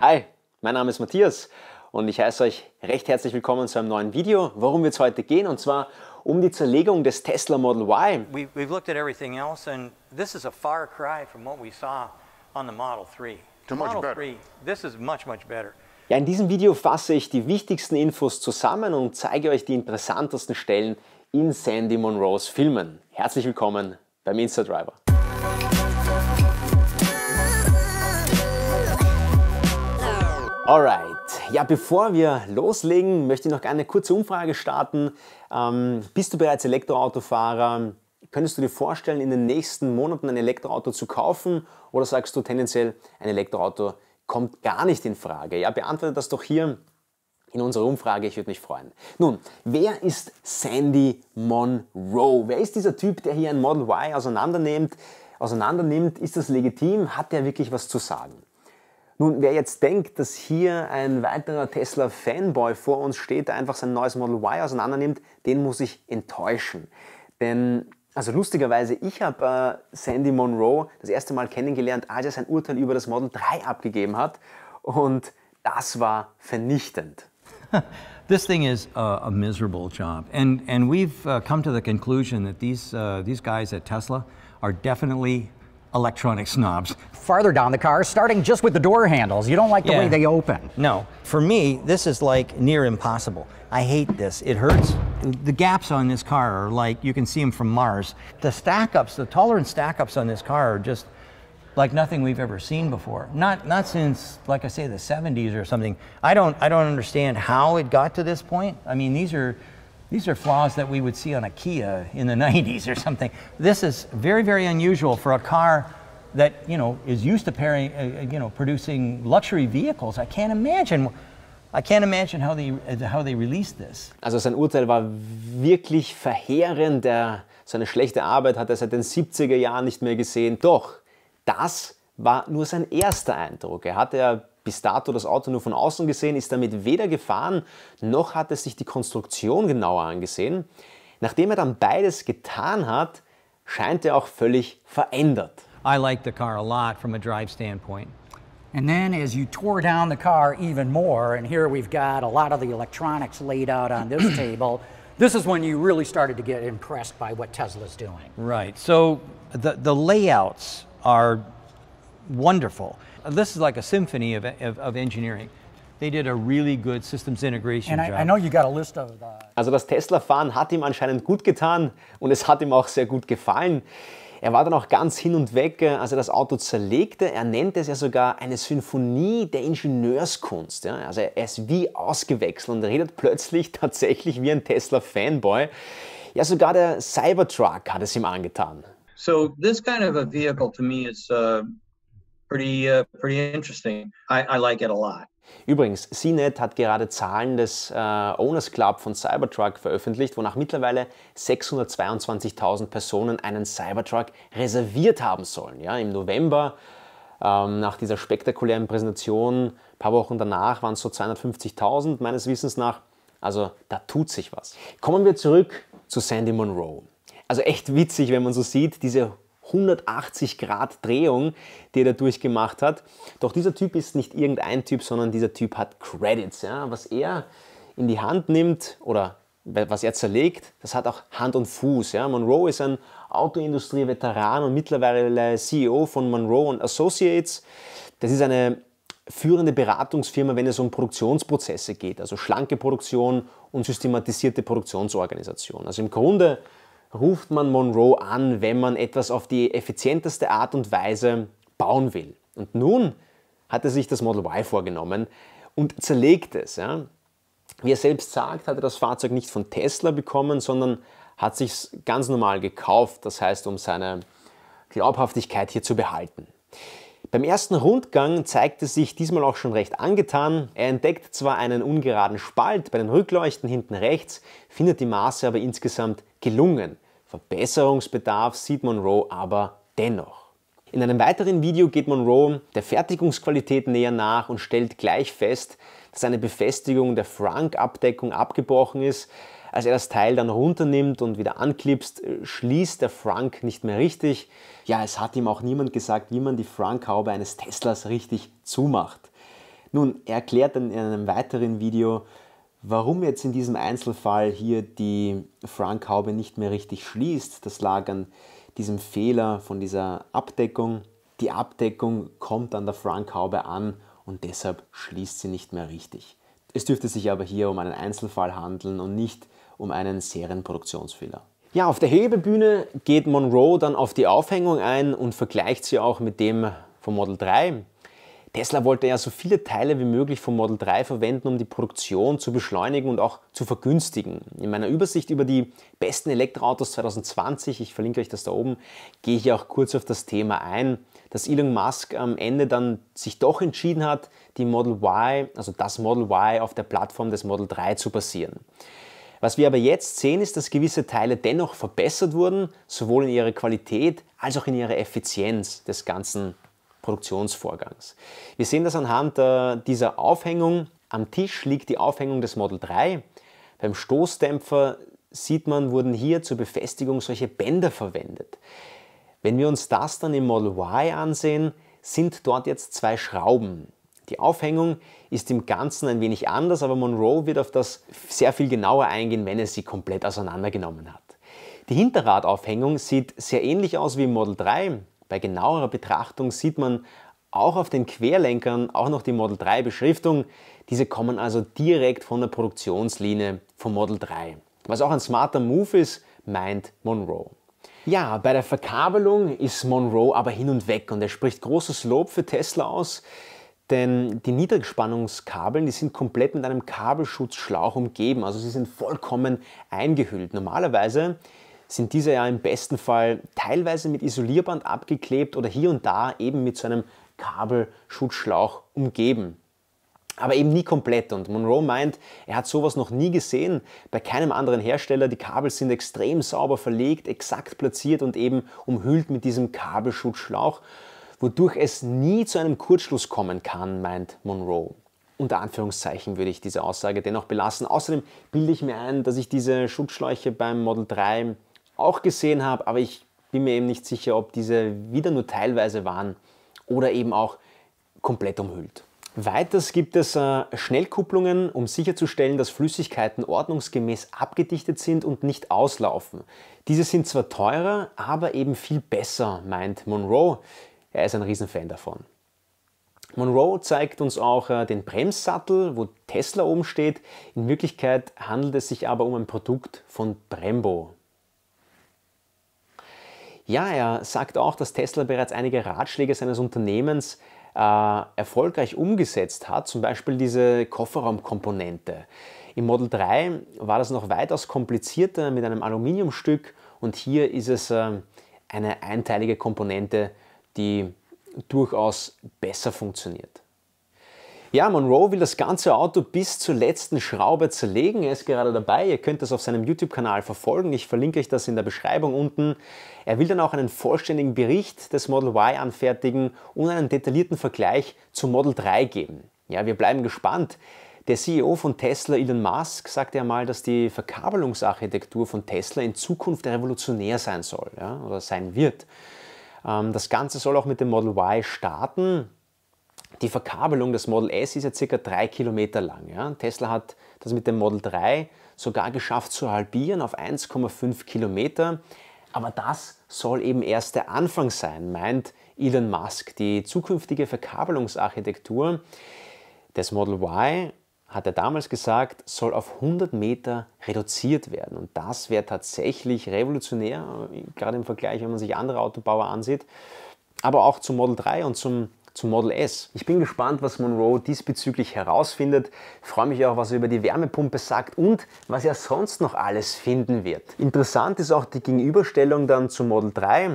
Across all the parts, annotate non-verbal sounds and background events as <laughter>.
Hi, mein Name ist Matthias und ich heiße euch recht herzlich willkommen zu einem neuen Video. Worum wird es heute gehen? Und zwar um die Zerlegung des Tesla Model Y. We, we've looked at everything else, and this is a far cry from what we saw on the Model 3. To much Model better. 3, this is much, much better. Ja, in diesem Video fasse ich die wichtigsten Infos zusammen und zeige euch die interessantesten Stellen in Sandy Monroes Filmen. Herzlich willkommen beim Instadriver. Alright, ja, bevor wir loslegen, möchte ich noch eine kurze Umfrage starten. Ähm, bist du bereits Elektroautofahrer? Könntest du dir vorstellen, in den nächsten Monaten ein Elektroauto zu kaufen? Oder sagst du tendenziell, ein Elektroauto kommt gar nicht in Frage? Ja, beantworte das doch hier in unserer Umfrage, ich würde mich freuen. Nun, wer ist Sandy Monroe? Wer ist dieser Typ, der hier ein Model Y auseinandernimmt? Auseinandernimmt, ist das legitim? Hat der wirklich was zu sagen? Nun, wer jetzt denkt, dass hier ein weiterer Tesla-Fanboy vor uns steht, der einfach sein neues Model Y auseinandernimmt, den muss ich enttäuschen. Denn, also lustigerweise, ich habe äh, Sandy Monroe das erste Mal kennengelernt, als er sein Urteil über das Model 3 abgegeben hat. Und das war vernichtend. <laughs> This thing is a, a miserable job, and and we've uh, come to the conclusion that these uh, these guys at Tesla are definitely electronic snobs. farther down the car, starting just with the door handles. You don't like the way they open. No, for me, this is like near impossible. I hate this. It hurts. The gaps on this car are like you can see them from Mars. The stack ups, the tolerance stack ups on this car are just like nothing we've ever seen before. Not not since, like I say, the 70s or something. I don't I don't understand how it got to this point. I mean, these are these are flaws that we would see on a Kia in the <laughs> 90s or something. This is very very unusual for a car that you know is used to pairing, uh, uh, you know producing luxury vehicles. I can't imagine. I can't imagine how they uh, how they released this. Also sein Urteil war wirklich verheerend. Er, seine schlechte Arbeit hat er seit den 70er Jahren nicht mehr gesehen. Doch, das war nur sein erster Eindruck. Er hatte ja bis dato das Auto nur von außen gesehen, ist damit weder gefahren, noch hat er sich die Konstruktion genauer angesehen. Nachdem er dann beides getan hat, scheint er auch völlig verändert. I like the car a lot from a drive standpoint. And then as you tore down the car even more, and here we've got a lot of the electronics laid out on this <clears throat> table, this is when you really started to get impressed by what Tesla's doing. Right. So the the layouts are wonderful. This is like a symphony of, of, of engineering. They did a really good systems integration And job. I, I know you got a list of the Also das Tesla-Fahren hat ihm anscheinend gut getan und es hat ihm auch sehr gut gefallen. Er war dann auch ganz hin und weg, äh, als er das Auto zerlegte. Er nennt es ja sogar eine Symphonie der Ingenieurskunst. Ja? Also er ist wie ausgewechselt und redet plötzlich <laughs> tatsächlich wie ein Tesla-Fanboy. Ja, sogar der Cybertruck hat es ihm angetan. So this kind of a vehicle to me is uh, pretty uh, pretty interesting. I, I like it a lot. Übrigens, CNET hat gerade Zahlen des äh, Owners Club von Cybertruck veröffentlicht, wonach mittlerweile 622.000 Personen einen Cybertruck reserviert haben sollen. Ja, Im November, ähm, nach dieser spektakulären Präsentation, ein paar Wochen danach waren es so 250.000 meines Wissens nach. Also da tut sich was. Kommen wir zurück zu Sandy Monroe. Also echt witzig, wenn man so sieht, diese 180 Grad Drehung, die er da durchgemacht hat. Doch dieser Typ ist nicht irgendein Typ, sondern dieser Typ hat Credits. Ja? Was er in die Hand nimmt oder was er zerlegt, das hat auch Hand und Fuß. Ja? Monroe ist ein Autoindustrie-Veteran und mittlerweile CEO von Monroe Associates. Das ist eine führende Beratungsfirma, wenn es um Produktionsprozesse geht, also schlanke Produktion und systematisierte Produktionsorganisation. Also im Grunde ruft man Monroe an, wenn man etwas auf die effizienteste Art und Weise bauen will. Und nun hat er sich das Model Y vorgenommen und zerlegt es. Ja. Wie er selbst sagt, hat er das Fahrzeug nicht von Tesla bekommen, sondern hat sich ganz normal gekauft, das heißt, um seine Glaubhaftigkeit hier zu behalten. Beim ersten Rundgang zeigte sich diesmal auch schon recht angetan. Er entdeckt zwar einen ungeraden Spalt bei den Rückleuchten hinten rechts, findet die Maße aber insgesamt gelungen. Verbesserungsbedarf sieht Monroe aber dennoch. In einem weiteren Video geht Monroe der Fertigungsqualität näher nach und stellt gleich fest, dass eine Befestigung der Frank-Abdeckung abgebrochen ist. Als er das Teil dann runternimmt und wieder anklipst, schließt der Frank nicht mehr richtig. Ja, es hat ihm auch niemand gesagt, wie man die Frank-Haube eines Teslas richtig zumacht. Nun, er erklärt dann in einem weiteren Video, warum jetzt in diesem Einzelfall hier die Fronthaube nicht mehr richtig schließt. Das lag an diesem Fehler von dieser Abdeckung. Die Abdeckung kommt an der Fronthaube an und deshalb schließt sie nicht mehr richtig. Es dürfte sich aber hier um einen Einzelfall handeln und nicht um einen Serienproduktionsfehler. Ja, auf der Hebebühne geht Monroe dann auf die Aufhängung ein und vergleicht sie auch mit dem vom Model 3. Tesla wollte ja so viele Teile wie möglich vom Model 3 verwenden, um die Produktion zu beschleunigen und auch zu vergünstigen. In meiner Übersicht über die besten Elektroautos 2020, ich verlinke euch das da oben, gehe ich auch kurz auf das Thema ein, dass Elon Musk am Ende dann sich doch entschieden hat, die Model Y, also das Model Y auf der Plattform des Model 3 zu basieren. Was wir aber jetzt sehen, ist, dass gewisse Teile dennoch verbessert wurden, sowohl in ihrer Qualität als auch in ihrer Effizienz des ganzen Produktionsvorgangs. Wir sehen das anhand äh, dieser Aufhängung. Am Tisch liegt die Aufhängung des Model 3. Beim Stoßdämpfer sieht man, wurden hier zur Befestigung solche Bänder verwendet. Wenn wir uns das dann im Model Y ansehen, sind dort jetzt zwei Schrauben. Die Aufhängung ist im Ganzen ein wenig anders, aber Monroe wird auf das sehr viel genauer eingehen, wenn er sie komplett auseinandergenommen hat. Die Hinterradaufhängung sieht sehr ähnlich aus wie im Model 3. Bei genauerer Betrachtung sieht man auch auf den Querlenkern auch noch die Model 3 Beschriftung. Diese kommen also direkt von der Produktionslinie vom Model 3. Was auch ein smarter Move ist, meint Monroe. Ja, bei der Verkabelung ist Monroe aber hin und weg und er spricht großes Lob für Tesla aus, denn die Niedrigspannungskabeln, die sind komplett mit einem Kabelschutzschlauch umgeben, also sie sind vollkommen eingehüllt. Normalerweise sind diese ja im besten Fall teilweise mit Isolierband abgeklebt oder hier und da eben mit so einem Kabelschutzschlauch umgeben. Aber eben nie komplett. Und Monroe meint, er hat sowas noch nie gesehen bei keinem anderen Hersteller. Die Kabel sind extrem sauber verlegt, exakt platziert und eben umhüllt mit diesem Kabelschutzschlauch, wodurch es nie zu einem Kurzschluss kommen kann, meint Monroe. Unter Anführungszeichen würde ich diese Aussage dennoch belassen. Außerdem bilde ich mir ein, dass ich diese Schutzschläuche beim Model 3 auch gesehen habe, aber ich bin mir eben nicht sicher, ob diese wieder nur teilweise waren oder eben auch komplett umhüllt. Weiters gibt es äh, Schnellkupplungen, um sicherzustellen, dass Flüssigkeiten ordnungsgemäß abgedichtet sind und nicht auslaufen. Diese sind zwar teurer, aber eben viel besser, meint Monroe. Er ist ein Riesenfan davon. Monroe zeigt uns auch äh, den Bremssattel, wo Tesla oben steht. In Wirklichkeit handelt es sich aber um ein Produkt von Brembo. Ja, er sagt auch, dass Tesla bereits einige Ratschläge seines Unternehmens äh, erfolgreich umgesetzt hat, zum Beispiel diese Kofferraumkomponente. Im Model 3 war das noch weitaus komplizierter mit einem Aluminiumstück und hier ist es äh, eine einteilige Komponente, die durchaus besser funktioniert. Ja, Monroe will das ganze Auto bis zur letzten Schraube zerlegen. Er ist gerade dabei. Ihr könnt das auf seinem YouTube-Kanal verfolgen. Ich verlinke euch das in der Beschreibung unten. Er will dann auch einen vollständigen Bericht des Model Y anfertigen und einen detaillierten Vergleich zum Model 3 geben. Ja, wir bleiben gespannt. Der CEO von Tesla, Elon Musk, sagte ja mal, dass die Verkabelungsarchitektur von Tesla in Zukunft revolutionär sein soll ja, oder sein wird. Ähm, das Ganze soll auch mit dem Model Y starten. Die Verkabelung des Model S ist ja circa drei Kilometer lang. Ja. Tesla hat das mit dem Model 3 sogar geschafft zu halbieren auf 1,5 Kilometer. Aber das soll eben erst der Anfang sein, meint Elon Musk. Die zukünftige Verkabelungsarchitektur des Model Y, hat er damals gesagt, soll auf 100 Meter reduziert werden. Und das wäre tatsächlich revolutionär, gerade im Vergleich, wenn man sich andere Autobauer ansieht. Aber auch zum Model 3 und zum zum Model S. Ich bin gespannt, was Monroe diesbezüglich herausfindet. Ich freue mich auch, was er über die Wärmepumpe sagt und was er sonst noch alles finden wird. Interessant ist auch die Gegenüberstellung dann zum Model 3.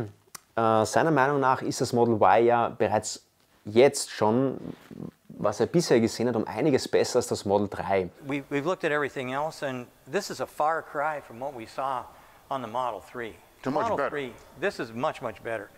Äh, seiner Meinung nach ist das Model Y ja bereits jetzt schon was er bisher gesehen hat, um einiges besser als das Model 3. We, we've looked at everything else and this is a far cry from what we saw on the Model 3. Too much Model better. 3, this is much, much better.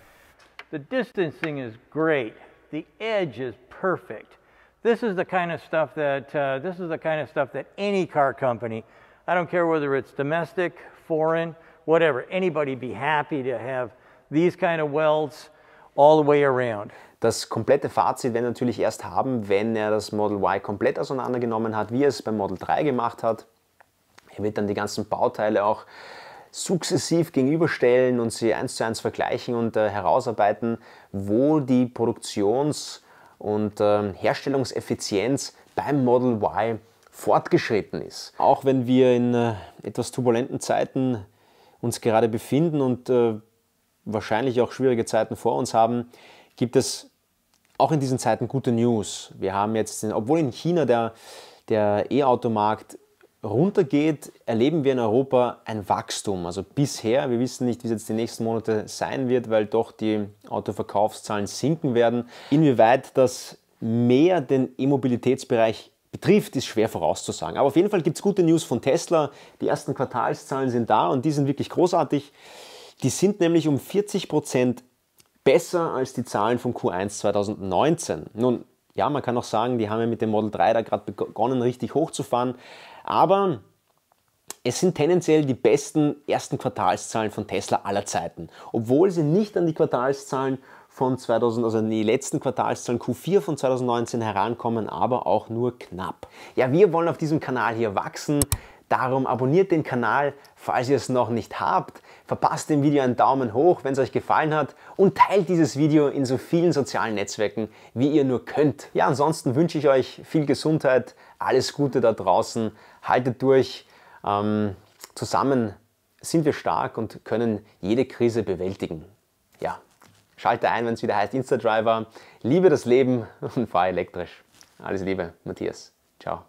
The distancing is great. The edge is perfect. This is the kind of stuff that uh, this is the kind of stuff that any car company, I don't care whether it's domestic, foreign, whatever, anybody be happy to have these kind of welds all the way around. Das komplette Fazit werden natürlich erst haben, wenn er das Model Y komplett auseinandergenommen hat, wie er es beim Model 3 gemacht hat. Er wird dann die ganzen Bauteile auch sukzessiv gegenüberstellen und sie eins zu eins vergleichen und äh, herausarbeiten, wo die Produktions- und äh, Herstellungseffizienz beim Model Y fortgeschritten ist. Auch wenn wir in äh, etwas turbulenten Zeiten uns gerade befinden und äh, wahrscheinlich auch schwierige Zeiten vor uns haben, gibt es auch in diesen Zeiten gute News. Wir haben jetzt, obwohl in China der, der E-Automarkt runtergeht, erleben wir in Europa ein Wachstum. Also bisher, wir wissen nicht, wie es jetzt die nächsten Monate sein wird, weil doch die Autoverkaufszahlen sinken werden. Inwieweit das mehr den E-Mobilitätsbereich betrifft, ist schwer vorauszusagen. Aber auf jeden Fall gibt es gute News von Tesla. Die ersten Quartalszahlen sind da und die sind wirklich großartig. Die sind nämlich um 40 Prozent besser als die Zahlen von Q1 2019. Nun, ja, man kann auch sagen, die haben ja mit dem Model 3 da gerade begonnen, richtig hochzufahren. Aber es sind tendenziell die besten ersten Quartalszahlen von Tesla aller Zeiten, obwohl sie nicht an die Quartalszahlen von 2000, also die letzten Quartalszahlen Q4 von 2019 herankommen, aber auch nur knapp. Ja, wir wollen auf diesem Kanal hier wachsen. Darum abonniert den Kanal, falls ihr es noch nicht habt. Verpasst dem Video einen Daumen hoch, wenn es euch gefallen hat und teilt dieses Video in so vielen sozialen Netzwerken, wie ihr nur könnt. Ja, ansonsten wünsche ich euch viel Gesundheit, alles Gute da draußen, haltet durch. Ähm, zusammen sind wir stark und können jede Krise bewältigen. Ja, schalte ein, wenn es wieder heißt Insta-Driver. Liebe das Leben <laughs> und fahre elektrisch. Alles Liebe, Matthias. Ciao.